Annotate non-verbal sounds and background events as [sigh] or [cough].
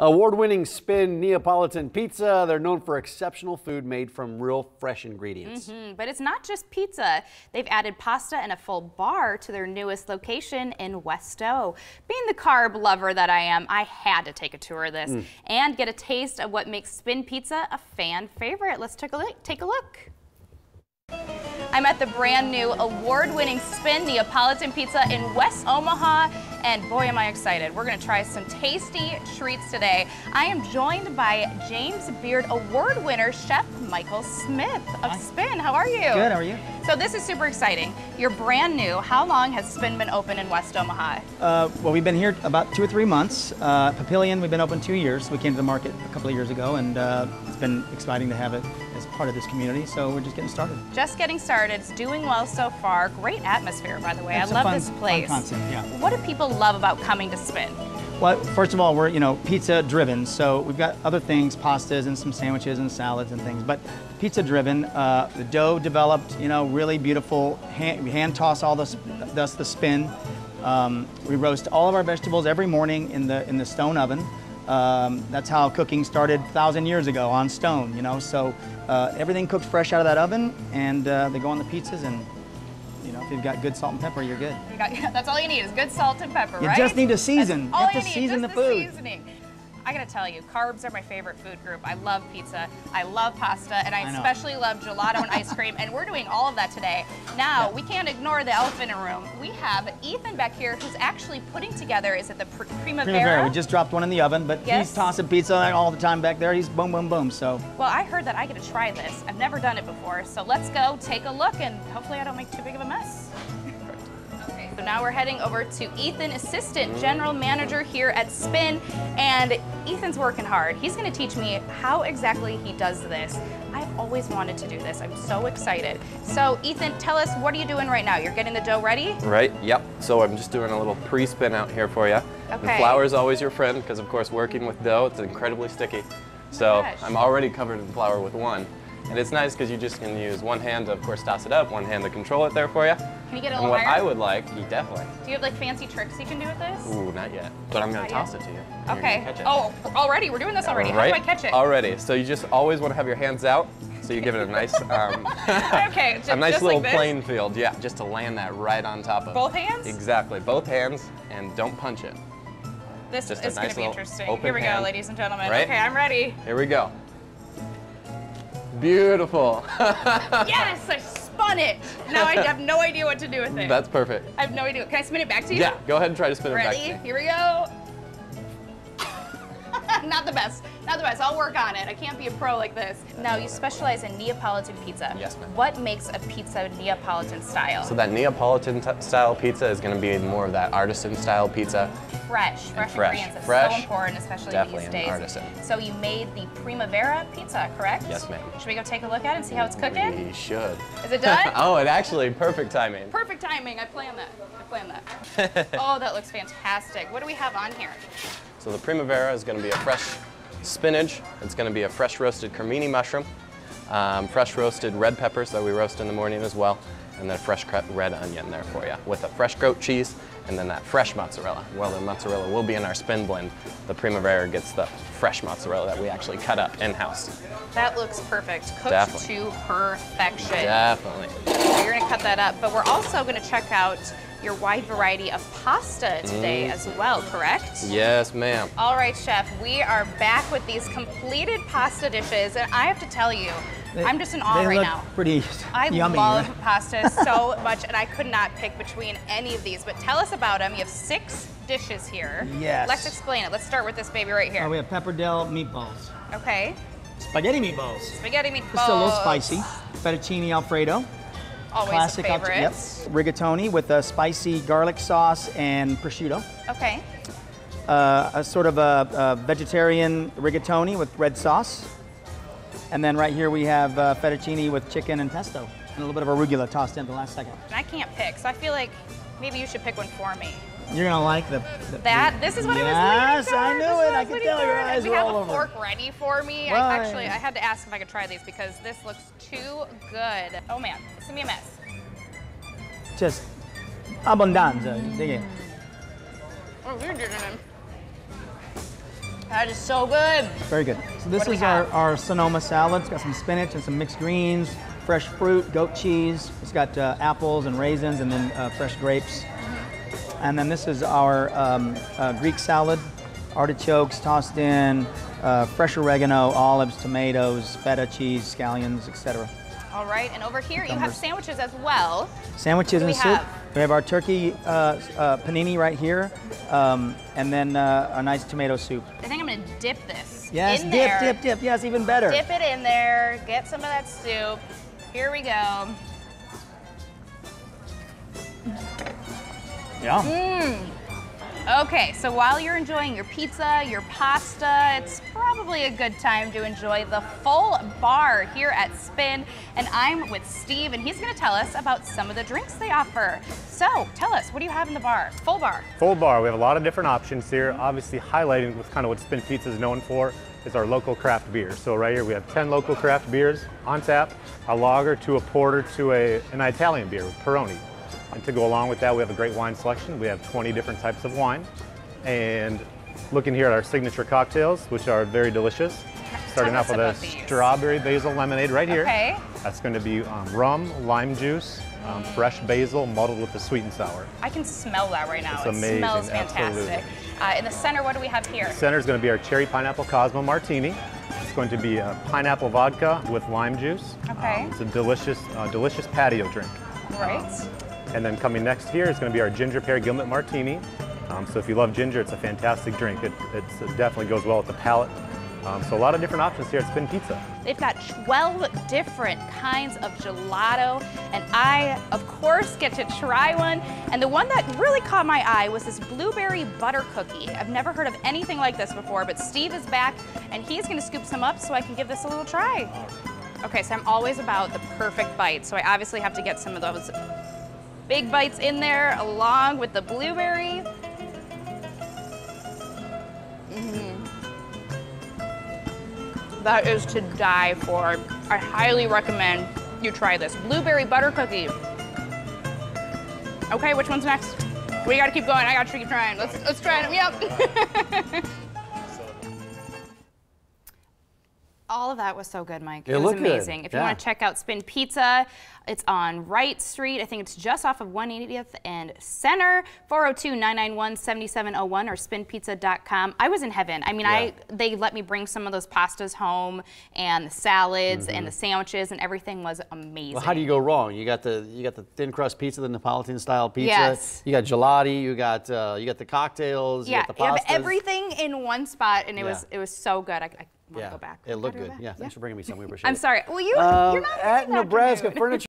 Award-winning Spin Neapolitan Pizza. They're known for exceptional food made from real fresh ingredients. Mm -hmm. But it's not just pizza. They've added pasta and a full bar to their newest location in West O. Being the carb lover that I am, I had to take a tour of this mm. and get a taste of what makes Spin Pizza a fan favorite. Let's take a look. Take a look. I'm at the brand new award-winning Spin Neapolitan Pizza in West Omaha, and boy am I excited. We're gonna try some tasty treats today. I am joined by James Beard Award winner Chef Michael Smith of Hi. Spin. How are you? Good, how are you? So this is super exciting. You're brand new. How long has Spin been open in West Omaha? Uh, well, we've been here about two or three months. Uh, Papillion, we've been open two years. We came to the market a couple of years ago, and uh, it's been exciting to have it as part of this community, so we're just getting started. Just getting started. It's doing well so far. Great atmosphere, by the way. It's I love fun, this place. Fun concept, yeah. What do people love about coming to Spin? Well, first of all, we're you know pizza driven, so we've got other things, pastas and some sandwiches and salads and things. But pizza driven, uh, the dough developed, you know, really beautiful. Hand, we hand toss all the thus the spin. Um, we roast all of our vegetables every morning in the in the stone oven. Um, that's how cooking started a thousand years ago on stone, you know. So uh, everything cooked fresh out of that oven, and uh, they go on the pizzas and you know, if you've got good salt and pepper, you're good. You got, [laughs] that's all you need is good salt and pepper, you right? You just need to season. That's all you have to you season the, the food. Seasoning. I gotta tell you, carbs are my favorite food group. I love pizza, I love pasta, and I, I especially love gelato and ice cream, and we're doing all of that today. Now, we can't ignore the elephant in the room. We have Ethan back here who's actually putting together, is it the pr Primavera? Primavera, we just dropped one in the oven, but yes. he's tossing pizza all the time back there. He's boom, boom, boom, so. Well, I heard that I get to try this. I've never done it before, so let's go take a look, and hopefully I don't make too big of a mess. So now we're heading over to Ethan, Assistant General Manager here at Spin. And Ethan's working hard. He's gonna teach me how exactly he does this. I've always wanted to do this. I'm so excited. So Ethan, tell us, what are you doing right now? You're getting the dough ready? Right, yep. So I'm just doing a little pre-spin out here for you. Okay. And flour is always your friend because of course working with dough, it's incredibly sticky. So oh I'm already covered in flour with one. And it's nice because you just can use one hand to, of course, toss it up, one hand to control it there for you. Can you get a little And what higher? I would like, you definitely. Do you have like fancy tricks you can do with this? Ooh, not yet. But I'm going to toss yet. it to you. Okay. Catch it. Oh, already? We're doing this already. Right? How do I catch it? Already. So you just always want to have your hands out. So you give it a nice, [laughs] um, [laughs] okay, just, a nice little like playing field. Yeah, just to land that right on top of. Both hands? Exactly, both hands, and don't punch it. This just is nice going to be interesting. Here we hand. go, ladies and gentlemen. Right? Okay, I'm ready. Here we go. Beautiful. [laughs] yes, I spun it. Now I have no idea what to do with it. That's perfect. I have no idea. Can I spin it back to you? Yeah, go ahead and try to spin Ready? it back Ready? Here we go. [laughs] Not the best. Best. I'll work on it. I can't be a pro like this. Now, you specialize in Neapolitan pizza. Yes, ma'am. What makes a pizza Neapolitan style? So that Neapolitan style pizza is going to be more of that artisan style pizza. Fresh, fresh, fresh. ingredients. Fresh, so important, especially definitely these days. artisan. So you made the Primavera pizza, correct? Yes, ma'am. Should we go take a look at it and see how it's cooking? We should. Is it done? [laughs] oh, it actually, perfect timing. Perfect timing. I planned that. I planned that. [laughs] oh, that looks fantastic. What do we have on here? So the Primavera is going to be a fresh spinach. It's going to be a fresh roasted cremini mushroom, um, fresh roasted red peppers that we roast in the morning as well, and then a fresh cut red onion there for you with a fresh goat cheese and then that fresh mozzarella. Well, the mozzarella will be in our spin blend. The Primavera gets the fresh mozzarella that we actually cut up in-house. That looks perfect. Cooked Definitely. to perfection. Definitely. So you're gonna cut that up, but we're also gonna check out your wide variety of pasta today mm. as well, correct? Yes, ma'am. All right, chef, we are back with these completed pasta dishes, and I have to tell you, they, I'm just in awe right now. pretty I yummy. love [laughs] pasta so much, and I could not pick between any of these, but tell us about them. You have six dishes here. Yes. Let's explain it. Let's start with this baby right here. Uh, we have pappardelle meatballs. Okay. Spaghetti meatballs. Spaghetti meatballs. Just a little spicy. Fettuccine Alfredo. Always Classic a favorite. Yep. Rigatoni with a spicy garlic sauce and prosciutto. Okay. Uh, a sort of a, a, vegetarian rigatoni with red sauce. And then right here we have uh, fettuccine with chicken and pesto. And a little bit of arugula tossed in the last second. I can't pick, so I feel like maybe you should pick one for me. You're gonna like the, the that. This is what yes, I was Yes, I knew it. I could tell your eyes we were all over. We have a fork ready for me. I actually, I had to ask if I could try these because this looks too good. Oh man, it's gonna be a mess. Just abundanza. Dig it. Oh, you're doing it. That is so good. Very good. So this is our, our Sonoma salad. It's got some spinach and some mixed greens, fresh fruit, goat cheese. It's got uh, apples and raisins and then uh, fresh grapes. And then this is our um, uh, Greek salad, artichokes tossed in, uh, fresh oregano, olives, tomatoes, feta cheese, scallions, etc. All right, and over here you have sandwiches as well. Sandwiches and we soup. have? We have our turkey uh, uh, panini right here, um, and then uh, a nice tomato soup. I think I'm gonna dip this Yes, in dip, there. dip, dip. Yes, even better. Dip it in there, get some of that soup. Here we go. Yeah. Mm. Okay, so while you're enjoying your pizza, your pasta, it's probably a good time to enjoy the full bar here at Spin. And I'm with Steve, and he's gonna tell us about some of the drinks they offer. So tell us, what do you have in the bar? Full bar. Full bar, we have a lot of different options here. Obviously highlighting with kind of what Spin Pizza is known for is our local craft beer. So right here we have 10 local craft beers on tap, a lager to a porter to a, an Italian beer Peroni. And to go along with that, we have a great wine selection. We have 20 different types of wine. And looking here at our signature cocktails, which are very delicious. Starting off with a these. strawberry basil lemonade right here. Okay. That's going to be um, rum, lime juice, um, fresh basil muddled with the sweet and sour. I can smell that right now. It's it amazing, smells fantastic. Uh, in the center, what do we have here? Center is going to be our cherry pineapple Cosmo Martini. It's going to be a pineapple vodka with lime juice. Okay. Um, it's a delicious, uh, delicious patio drink. Right. And then coming next here is going to be our ginger pear gimlet martini. Um, so if you love ginger, it's a fantastic drink. It, it's, it definitely goes well with the palate. Um, so a lot of different options here at Spin Pizza. They've got 12 different kinds of gelato, and I, of course, get to try one. And the one that really caught my eye was this blueberry butter cookie. I've never heard of anything like this before, but Steve is back, and he's gonna scoop some up so I can give this a little try. Okay, so I'm always about the perfect bite, so I obviously have to get some of those big bites in there along with the blueberry. Mm-hmm. That is to die for. I highly recommend you try this. Blueberry butter cookie. Okay, which one's next? We gotta keep going. I gotta keep trying. Let's let's try them. Yep. [laughs] All of that was so good, Mike. It It, was looked good, amazing. If you want to check out Spin Pizza, it's on Wright Street. I think it's just off of 180th and Center, 402-991-7701 or spinpizza.com. I was in heaven. I mean, I they let me bring some of those pastas home and the salads and the sandwiches and everything was amazing. Mm-hmm. Well, how do you go wrong? You got the you got the thin crust pizza, the Neapolitan style pizza. Yes. You got gelati. You got uh, you got the cocktails. yeah, You got the you have everything in one spot and it was it was so good. I, I want to Yeah, go back. it looked good. back. Yeah, thanks for bringing me some. We [laughs] appreciate I'm it. sorry. Well, you Um, you're not at Nebraska. Furniture.